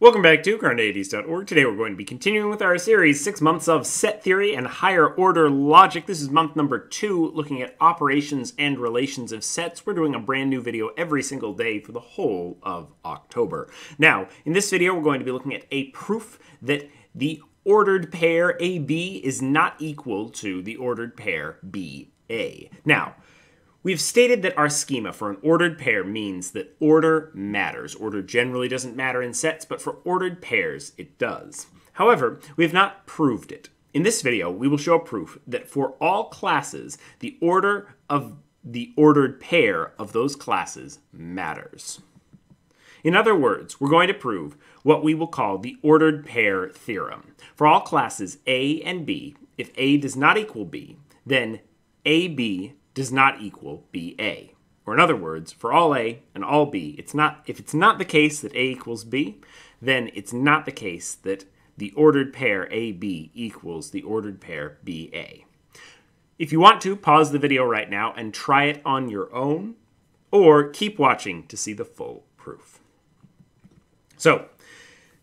Welcome back to Carneades.org. Today we're going to be continuing with our series, Six Months of Set Theory and Higher Order Logic. This is month number two, looking at operations and relations of sets. We're doing a brand new video every single day for the whole of October. Now, in this video, we're going to be looking at a proof that the ordered pair AB is not equal to the ordered pair BA. Now, We've stated that our schema for an ordered pair means that order matters. Order generally doesn't matter in sets, but for ordered pairs, it does. However, we have not proved it. In this video, we will show a proof that for all classes, the order of the ordered pair of those classes matters. In other words, we're going to prove what we will call the ordered pair theorem. For all classes A and B, if A does not equal B, then AB does not equal BA. Or in other words, for all A and all B, it's not if it's not the case that A equals B, then it's not the case that the ordered pair AB equals the ordered pair BA. If you want to, pause the video right now and try it on your own, or keep watching to see the full proof. So,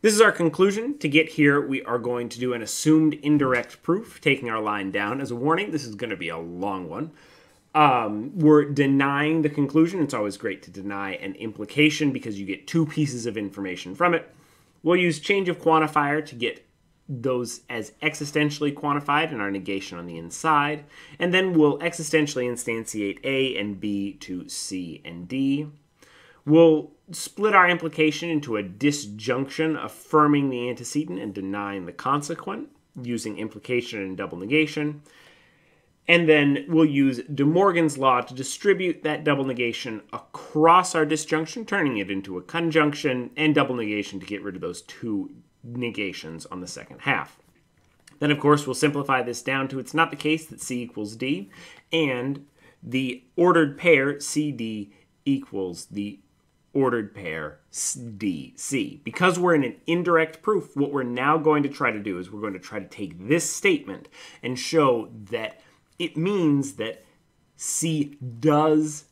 this is our conclusion. To get here, we are going to do an assumed indirect proof, taking our line down. As a warning, this is going to be a long one um, we're denying the conclusion. It's always great to deny an implication because you get two pieces of information from it. We'll use change of quantifier to get those as existentially quantified in our negation on the inside. And then we'll existentially instantiate A and B to C and D. We'll split our implication into a disjunction affirming the antecedent and denying the consequent using implication and double negation. And then we'll use De Morgan's law to distribute that double negation across our disjunction, turning it into a conjunction, and double negation to get rid of those two negations on the second half. Then, of course, we'll simplify this down to it's not the case that C equals D, and the ordered pair CD equals the ordered pair DC. Because we're in an indirect proof, what we're now going to try to do is we're going to try to take this statement and show that it means that C does,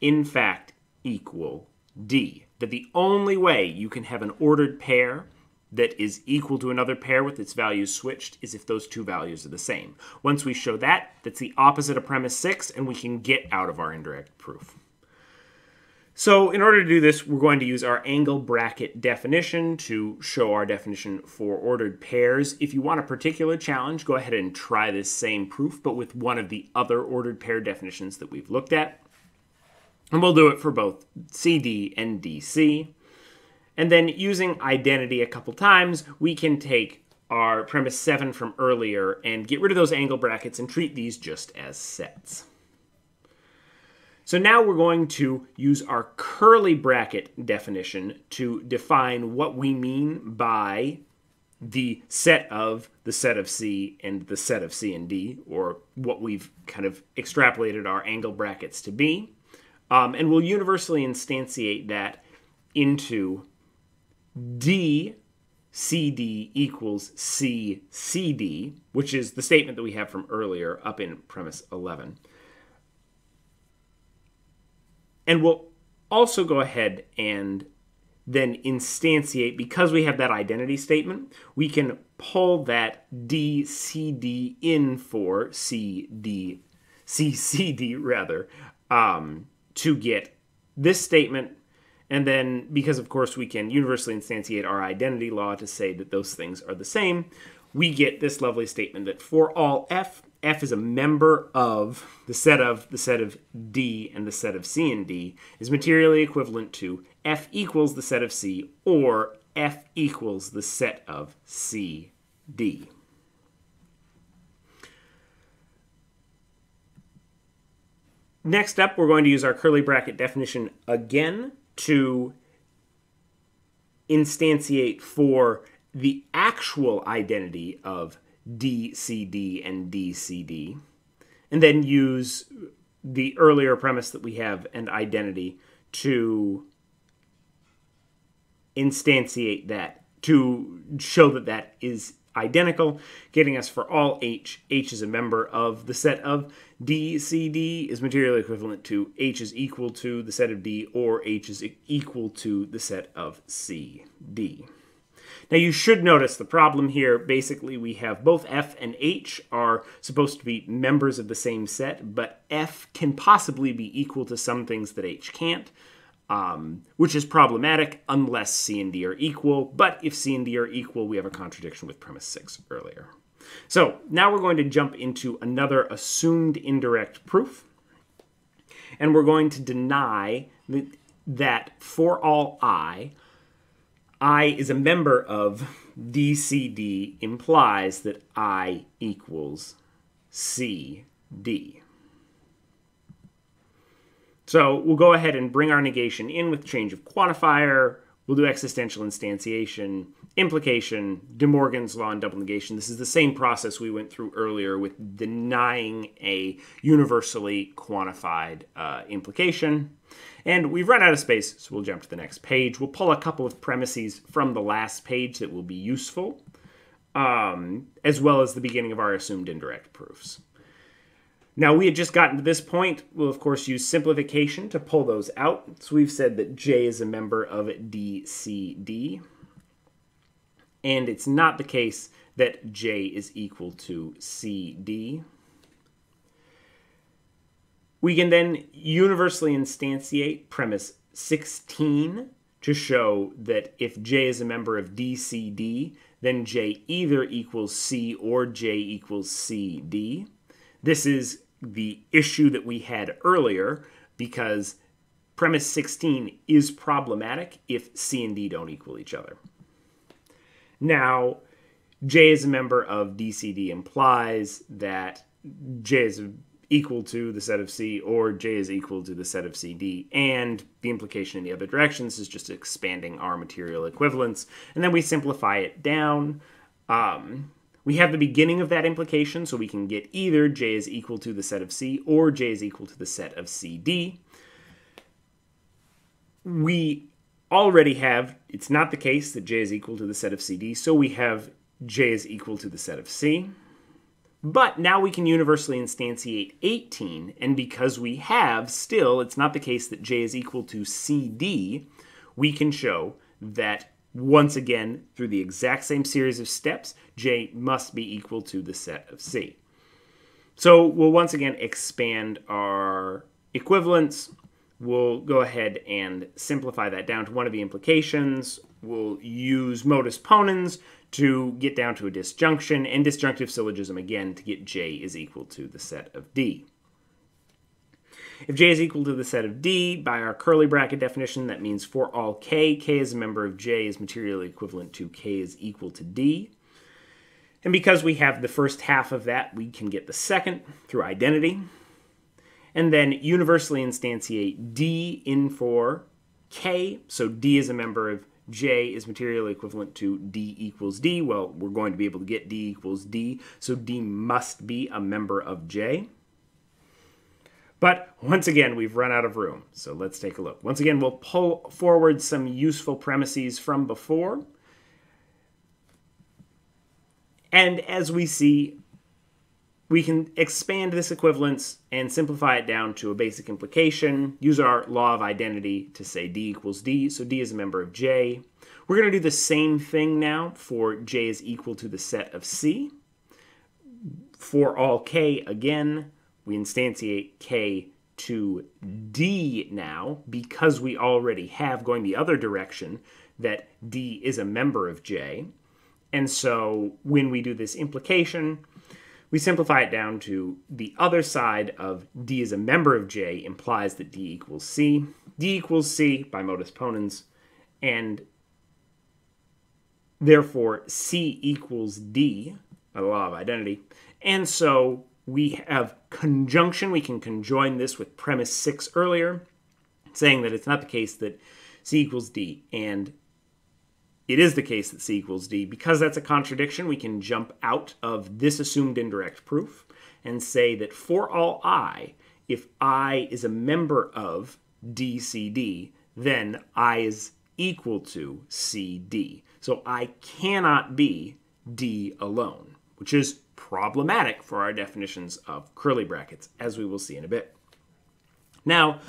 in fact, equal D. That the only way you can have an ordered pair that is equal to another pair with its values switched is if those two values are the same. Once we show that, that's the opposite of premise 6, and we can get out of our indirect proof. So in order to do this, we're going to use our angle bracket definition to show our definition for ordered pairs. If you want a particular challenge, go ahead and try this same proof, but with one of the other ordered pair definitions that we've looked at. And we'll do it for both CD and DC. And then using identity a couple times, we can take our premise 7 from earlier and get rid of those angle brackets and treat these just as sets. So now we're going to use our curly bracket definition to define what we mean by the set of the set of C and the set of C and D, or what we've kind of extrapolated our angle brackets to be. Um, and we'll universally instantiate that into D CD equals C CD, which is the statement that we have from earlier up in premise 11. And we'll also go ahead and then instantiate, because we have that identity statement, we can pull that DCD in for CD, CCD rather, um, to get this statement. And then, because of course we can universally instantiate our identity law to say that those things are the same, we get this lovely statement that for all f F is a member of the set of the set of D and the set of C and D is materially equivalent to F equals the set of C or F equals the set of C D. Next up, we're going to use our curly bracket definition again to instantiate for the actual identity of DCD and DCD, and then use the earlier premise that we have and identity to instantiate that, to show that that is identical, getting us for all h, h is a member of the set of d, c, d is materially equivalent to h is equal to the set of d, or h is equal to the set of c, d. Now you should notice the problem here. Basically, we have both F and H are supposed to be members of the same set, but F can possibly be equal to some things that H can't, um, which is problematic unless C and D are equal. But if C and D are equal, we have a contradiction with premise 6 earlier. So now we're going to jump into another assumed indirect proof. And we're going to deny that for all i, I is a member of DCD implies that I equals CD. So we'll go ahead and bring our negation in with change of quantifier. We'll do existential instantiation, implication, De Morgan's law, and double negation. This is the same process we went through earlier with denying a universally quantified uh, implication. And we've run out of space, so we'll jump to the next page. We'll pull a couple of premises from the last page that will be useful, um, as well as the beginning of our assumed indirect proofs. Now, we had just gotten to this point. We'll, of course, use simplification to pull those out. So we've said that J is a member of DCD. And it's not the case that J is equal to CD. We can then universally instantiate premise 16 to show that if J is a member of DCD, then J either equals C or J equals CD. This is the issue that we had earlier because premise 16 is problematic if C and D don't equal each other. Now, J is a member of DCD implies that J is a equal to the set of C or J is equal to the set of CD. And the implication in the other directions is just expanding our material equivalence. And then we simplify it down. Um, we have the beginning of that implication, so we can get either J is equal to the set of C or J is equal to the set of CD. We already have, it's not the case that J is equal to the set of CD, so we have J is equal to the set of C. But now we can universally instantiate 18, and because we have still, it's not the case that j is equal to cd, we can show that once again, through the exact same series of steps, j must be equal to the set of c. So we'll once again expand our equivalence. We'll go ahead and simplify that down to one of the implications. We'll use modus ponens to get down to a disjunction, and disjunctive syllogism again to get J is equal to the set of D. If J is equal to the set of D, by our curly bracket definition, that means for all K, K is a member of J is materially equivalent to K is equal to D. And because we have the first half of that, we can get the second through identity. And then universally instantiate D in for K, so D is a member of J is materially equivalent to D equals D. Well, we're going to be able to get D equals D, so D must be a member of J. But once again, we've run out of room, so let's take a look. Once again, we'll pull forward some useful premises from before. And as we see, we can expand this equivalence and simplify it down to a basic implication, use our law of identity to say D equals D, so D is a member of J. We're going to do the same thing now for J is equal to the set of C. For all K, again, we instantiate K to D now because we already have going the other direction that D is a member of J. And so when we do this implication, we simplify it down to the other side of D is a member of J implies that D equals C. D equals C by modus ponens, and therefore C equals D by the law of identity. And so we have conjunction. We can conjoin this with premise 6 earlier, saying that it's not the case that C equals D and it is the case that C equals D. Because that's a contradiction, we can jump out of this assumed indirect proof and say that for all i, if i is a member of DCD, then i is equal to CD. So I cannot be D alone, which is problematic for our definitions of curly brackets, as we will see in a bit. Now,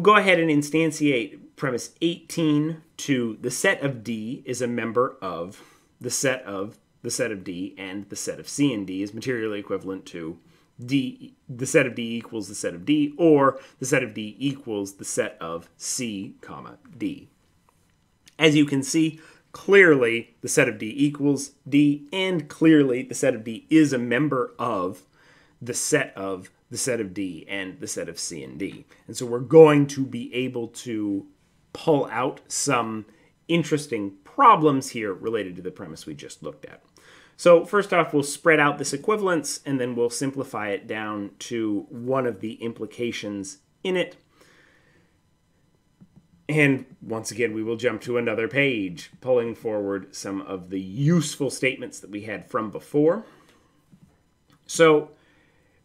we'll go ahead and instantiate premise 18 to the set of D is a member of the set of the set of D and the set of C and D is materially equivalent to D the set of D equals the set of D or the set of D equals the set of C comma D. As you can see, clearly the set of D equals D and clearly the set of D is a member of the set of the set of D and the set of C and D. And so we're going to be able to pull out some interesting problems here related to the premise we just looked at. So first off, we'll spread out this equivalence and then we'll simplify it down to one of the implications in it. And once again, we will jump to another page, pulling forward some of the useful statements that we had from before. So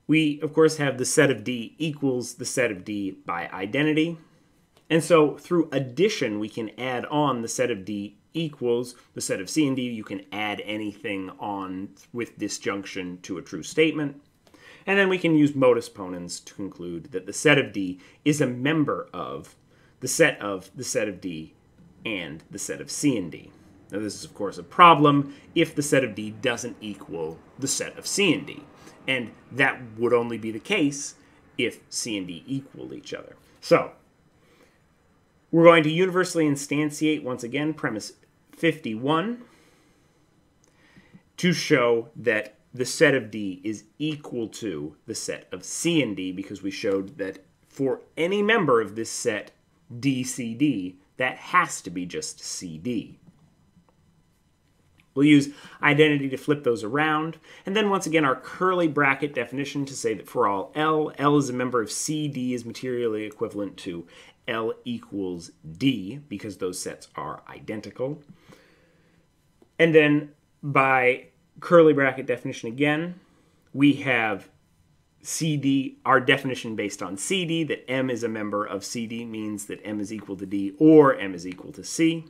we, of course, have the set of D equals the set of D by identity. And so through addition, we can add on the set of D equals the set of C and D. You can add anything on with disjunction to a true statement. And then we can use modus ponens to conclude that the set of D is a member of the set of the set of D and the set of C and D. Now this is of course a problem if the set of D doesn't equal the set of C and D. And that would only be the case if C and D equal each other. So we're going to universally instantiate, once again, premise 51 to show that the set of D is equal to the set of C and D because we showed that for any member of this set DCD, that has to be just CD. We'll use identity to flip those around. And then once again, our curly bracket definition to say that for all L, L is a member of CD is materially equivalent to L equals D because those sets are identical. And then by curly bracket definition again, we have CD, our definition based on CD, that M is a member of CD means that M is equal to D or M is equal to C.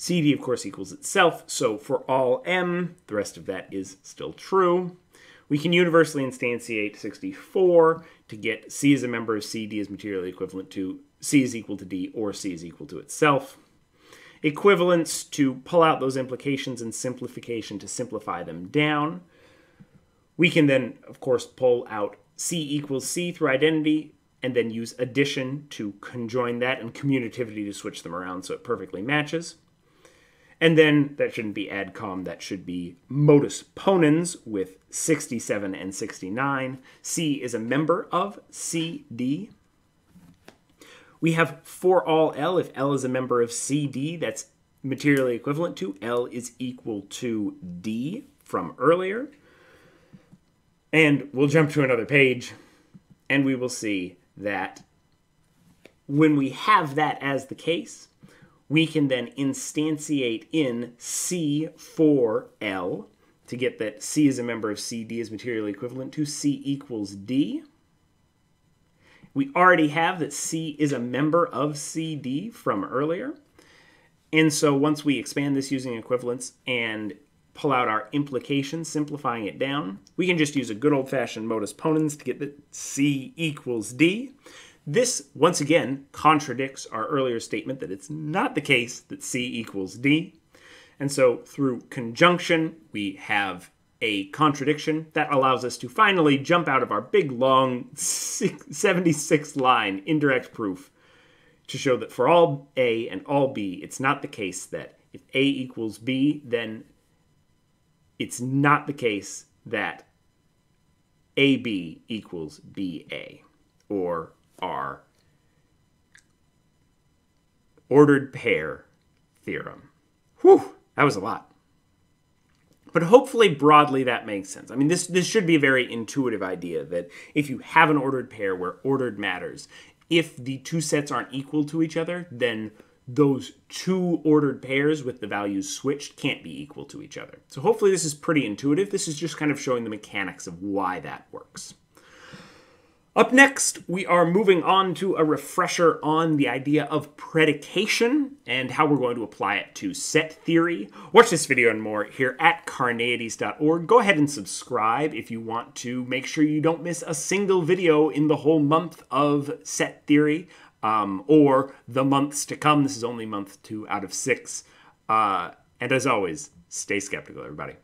CD, of course, equals itself, so for all M, the rest of that is still true. We can universally instantiate 64 to get C as a member of C, D is materially equivalent to C is equal to D or C is equal to itself. Equivalence to pull out those implications and simplification to simplify them down. We can then, of course, pull out C equals C through identity and then use addition to conjoin that and commutativity to switch them around so it perfectly matches. And then that shouldn't be adcom, that should be modus ponens with 67 and 69. C is a member of CD. We have for all L, if L is a member of CD, that's materially equivalent to L is equal to D from earlier. And we'll jump to another page and we will see that when we have that as the case, we can then instantiate in C for L to get that C is a member of CD is materially equivalent to C equals D. We already have that C is a member of CD from earlier. And so once we expand this using equivalence and pull out our implication, simplifying it down, we can just use a good old-fashioned modus ponens to get that C equals D. This, once again, contradicts our earlier statement that it's not the case that C equals D. And so through conjunction, we have a contradiction that allows us to finally jump out of our big, long 76 line indirect proof to show that for all A and all B, it's not the case that if A equals B, then it's not the case that AB equals BA or are ordered pair theorem. Whew, that was a lot. But hopefully, broadly, that makes sense. I mean, this, this should be a very intuitive idea that if you have an ordered pair where ordered matters, if the two sets aren't equal to each other, then those two ordered pairs with the values switched can't be equal to each other. So hopefully this is pretty intuitive. This is just kind of showing the mechanics of why that works. Up next, we are moving on to a refresher on the idea of predication and how we're going to apply it to set theory. Watch this video and more here at carneades.org. Go ahead and subscribe if you want to make sure you don't miss a single video in the whole month of set theory um, or the months to come. This is only month two out of six. Uh, and as always, stay skeptical, everybody.